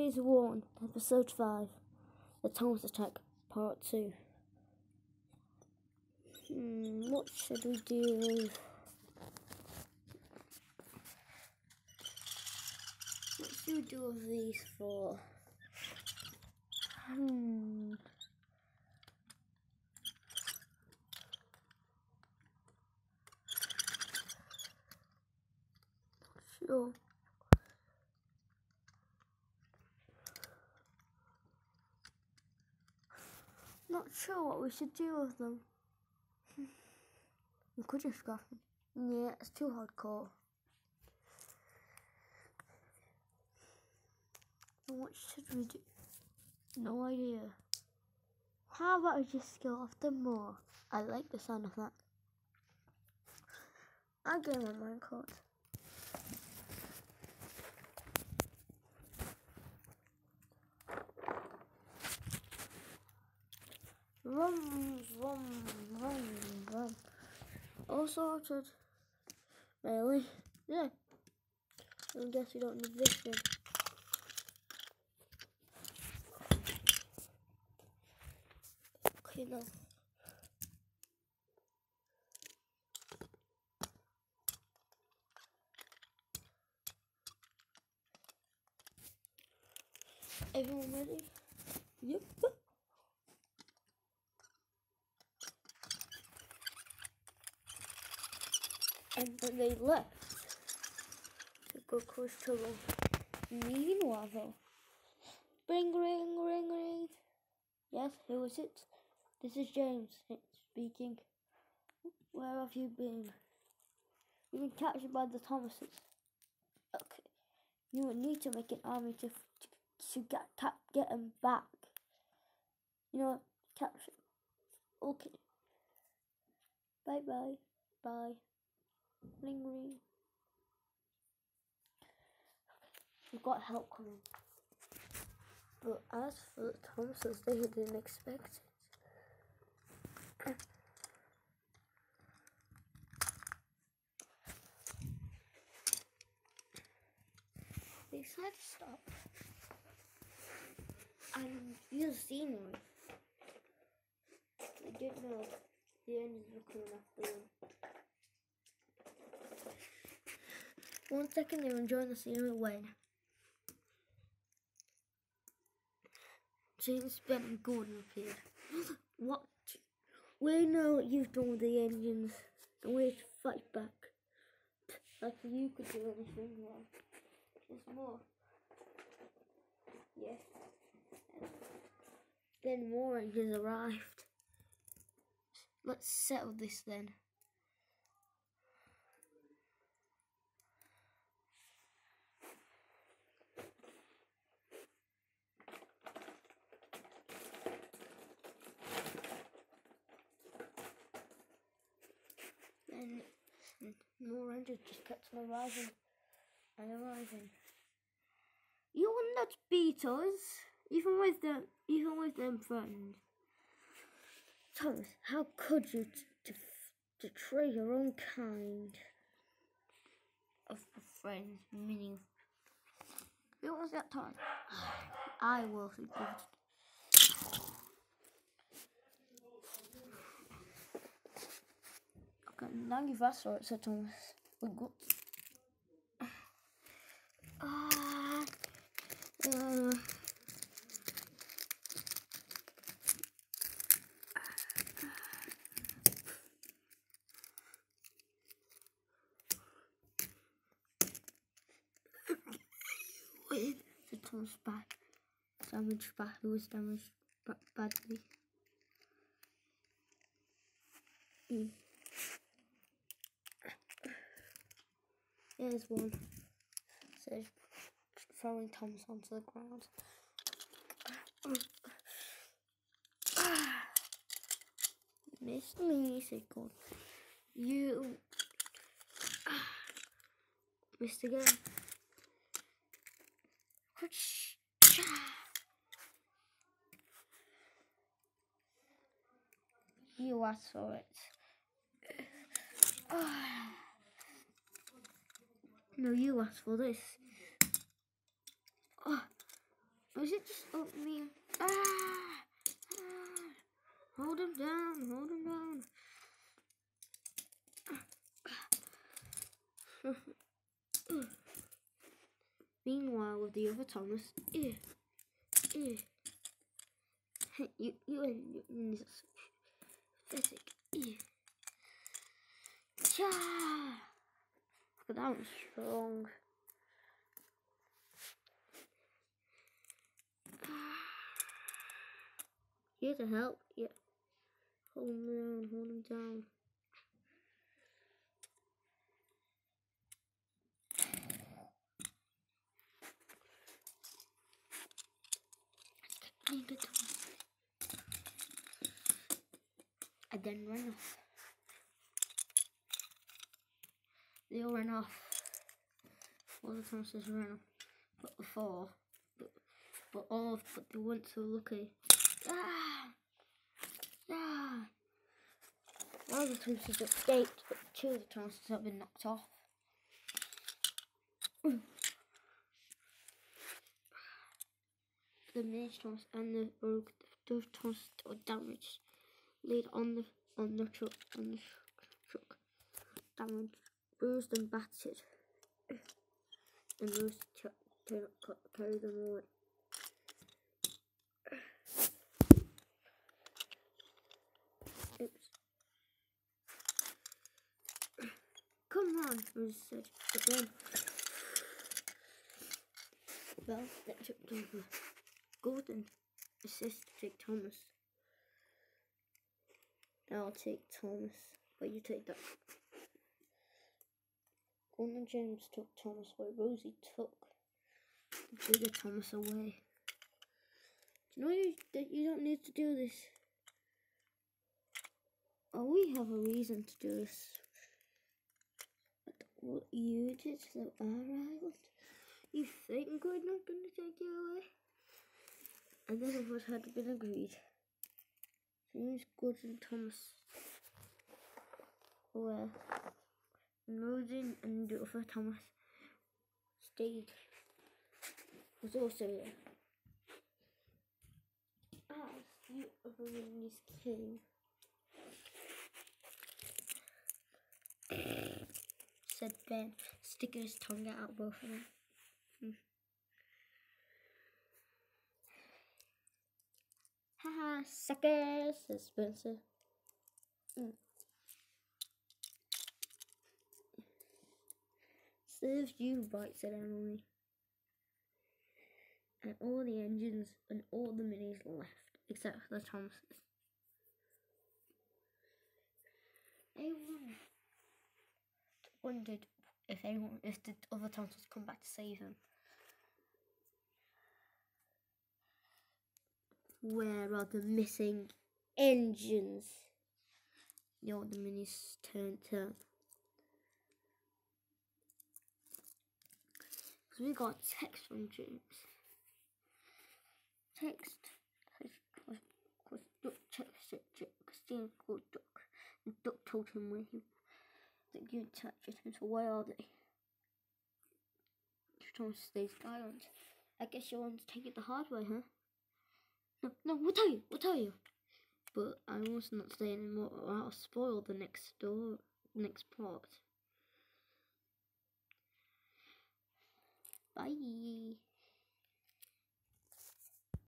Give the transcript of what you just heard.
Series 1, Episode 5 The Thomas Attack, Part 2. Hmm, what should we do? What should we do with these for? Hmm. Sure. Not sure what we should do with them. we could just scrap them. Yeah, it's too hardcore. What should we do? No idea. How about we just go after more? I like the sound of that. I'll get my minecart. Rum, rum, rum, rum. All sorted. Really? Yeah. I guess we don't need this then. Okay, now. Everyone ready? Yep. And then they left to go close to them. Meanwhile, though, ring, ring, ring, ring. Yes, who is it? This is James speaking. Where have you been? You've been captured by the Thomases. Okay. You will need to make an army to to, to get cap, get them back. You know, capture. Okay. Bye bye. Bye. Ring. We've got help coming. But as for the Thompsons, they didn't expect it. They said stop. And seen one. They didn't know the engines were coming after them. One second, they were enjoying the scenery when James Bent and Gordon appeared. what? We know what you've done with the engines, and we're to fight back. Like you could do anything wrong. There's more. Yes. Then more engines arrived. Let's settle this then. And, and more engines just kept on arriving and arriving. You will not beat us, even with them, even with them friends. Thomas, how could you betray your own kind of friends? Meaning, it was that time. I will forgive Danke was soll es Thomas. Oh Gott. Ah, äh. Wait, the Thomas back. Damage back. Who is damaged badly? Mm. Here's one. So throwing Thomas onto the ground. Missed me, said God. You missed again. You asked for it. No, you asked for this. Oh, is it just me? Ah! ah. Hold him down, hold him down. Meanwhile, with the other Thomas, eh, eh. you, you and you, pathetic. Eh. Cha! That one strong. Here to help. Yeah. Hold him down, hold him down. And then run off. They all ran off. All the Thomases ran off. But before. But, but all of but they weren't so lucky. Ah! Ah! One of the Thomases escaped, but two of the Thomases have been knocked off. the Thomas and the rogue those Thomas were damaged. Laid on the on the truck on the truck. Damaged, bruised and battered. And those carry them away. Oops. Come on, Bruce said. But then, well, that took over. Gordon, assist take Thomas. I'll take Thomas, but you take that. And James took Thomas away. Rosie took bigger Thomas away. Do you know you, that you don't need to do this? Oh, we have a reason to do this. What you did to our island? You think we're not going to take you away? And then of us had been agreed. James Gordon Thomas were Rosen and other Thomas stayed was also there. As the other ones came said Ben, sticking his tongue out both of them. Hmm. Haha, suckers, says Spencer. Mm. Serves you right, said Emily. And all the engines and all the minis left, except for the Thomases. Everyone wondered if anyone, if the other Thomases come back to save him. Where are the missing engines? The minis turned turn. Because we got text from James. Text. Because Duck texted Christine called Duck. And Duck told him when he that you touched him. So where are they? Thomas stays silent. I guess you want to take it the hard way, huh? No, no, we'll tell you, we'll tell you. But I must not say anymore or I'll spoil the next story, next part. Bye.